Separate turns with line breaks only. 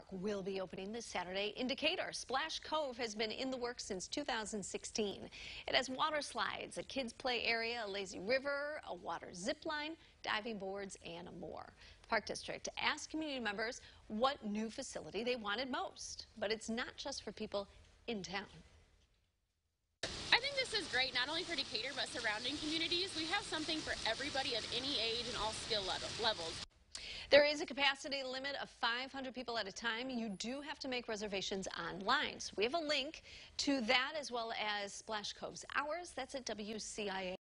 Park will be opening this Saturday in Decatur. Splash Cove has been in the works since 2016. It has water slides, a kids play area, a lazy river, a water zip line, diving boards, and more. The Park District asked community members what new facility they wanted most. But it's not just for people in town.
I think this is great, not only for Decatur, but surrounding communities. We have something for everybody of any age and all skill level, levels.
There is a capacity limit of 500 people at a time. You do have to make reservations online. So we have a link to that as well as Splash Cove's hours. That's at WCIA.